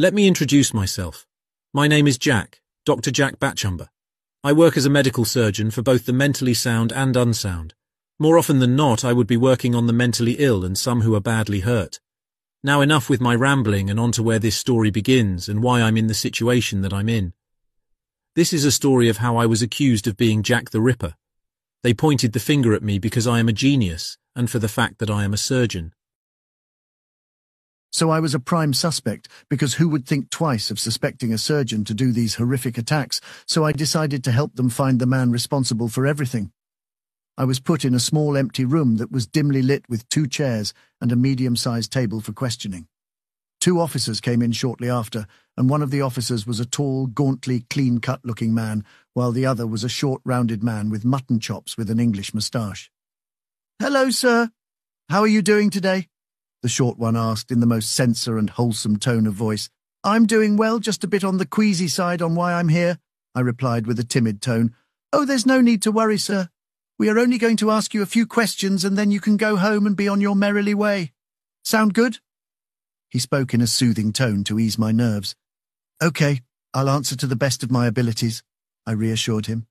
Let me introduce myself. My name is Jack, Dr. Jack Batchumber. I work as a medical surgeon for both the mentally sound and unsound. More often than not, I would be working on the mentally ill and some who are badly hurt. Now enough with my rambling and on to where this story begins and why I'm in the situation that I'm in. This is a story of how I was accused of being Jack the Ripper. They pointed the finger at me because I am a genius and for the fact that I am a surgeon. So I was a prime suspect, because who would think twice of suspecting a surgeon to do these horrific attacks, so I decided to help them find the man responsible for everything. I was put in a small empty room that was dimly lit with two chairs and a medium-sized table for questioning. Two officers came in shortly after, and one of the officers was a tall, gauntly, clean-cut-looking man, while the other was a short, rounded man with mutton chops with an English moustache. Hello, sir. How are you doing today? The short one asked in the most censor and wholesome tone of voice. I'm doing well, just a bit on the queasy side on why I'm here, I replied with a timid tone. Oh, there's no need to worry, sir. We are only going to ask you a few questions and then you can go home and be on your merrily way. Sound good? He spoke in a soothing tone to ease my nerves. Okay, I'll answer to the best of my abilities, I reassured him.